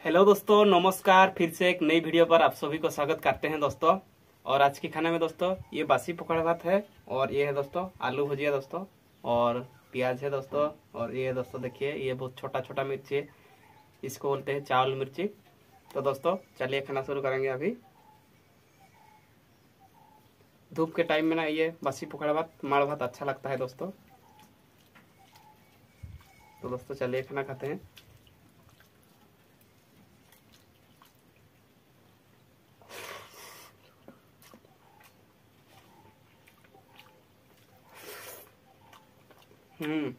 Hello दोस्तों, नमस्कार, फिर से एक नई वीडियो पर आप सभी को स्वागत करते हैं दोस्तों। और आज के खाने में दोस्तों, ये बासी पकौड़ा भात है, और ये है दोस्तों, आलू भुजिया दोस्तों, और प्याज है दोस्तों, और ये दोस्तों, देखिए, ये बहुत छोटा छोटा मिर्ची है, इसको बोलते हैं चावल मिर्ची। तो दोस्तों, चलिए खाना शुरू करेंगे अभी। धूप के टाइम में ना ये बासी पकौड़ा भात, माड़ भात अच्छा लगता है दोस्तों। तो दोस्तों, चलिए खाना खाते हैं। 음.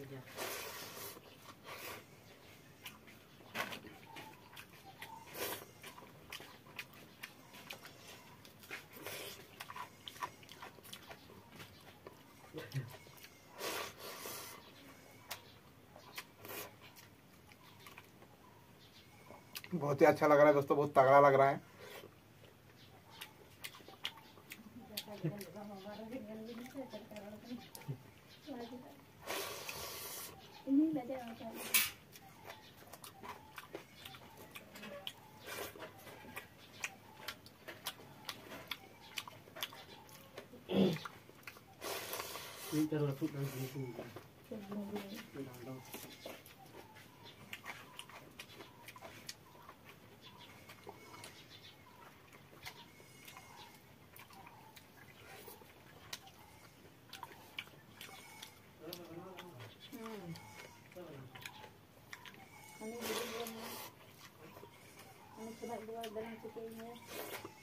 हम्म बहुत ही अच्छा लग रहा है दोस्तों बहुत तगड़ा लग रहा है। Ini terlalu putus. Terlalu putus. to get here.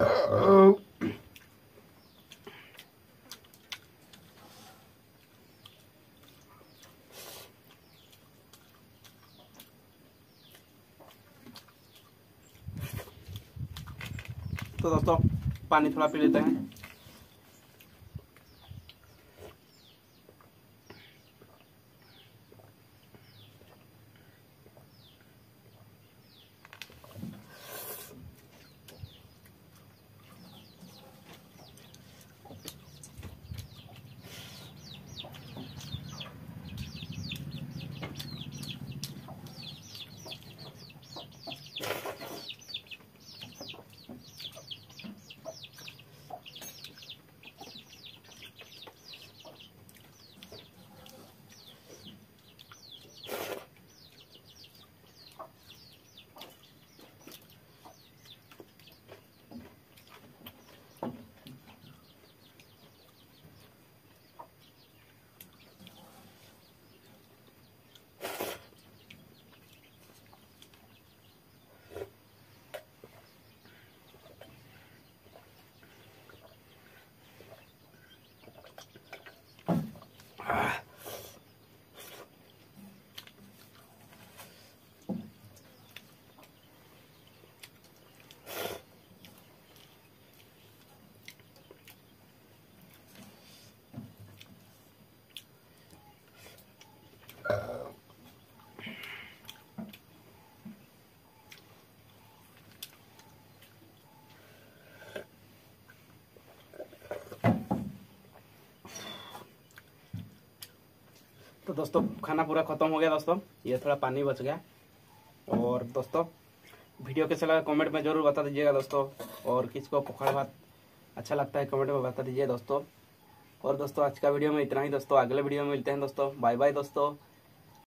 तो दोस्तों पानी थोड़ा पी लेते हैं। तो दोस्तों, खाना पूरा खत्म हो गया दोस्तों। ये थोड़ा पानी बच गया। और दोस्तों, वीडियो कैसा लगा कमेंट में ज़रूर बता दीजिएगा दोस्तों। और किसको पकड़ भात अच्छा लगता है कमेंट में बता दीजिए दोस्तों। और दोस्तों, आज का वीडियो में इतना ही दोस्तों। अगले वीडियो में मिलते हैं दोस्तों। बाय बाय दोस्तों।